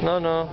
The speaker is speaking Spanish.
No, no.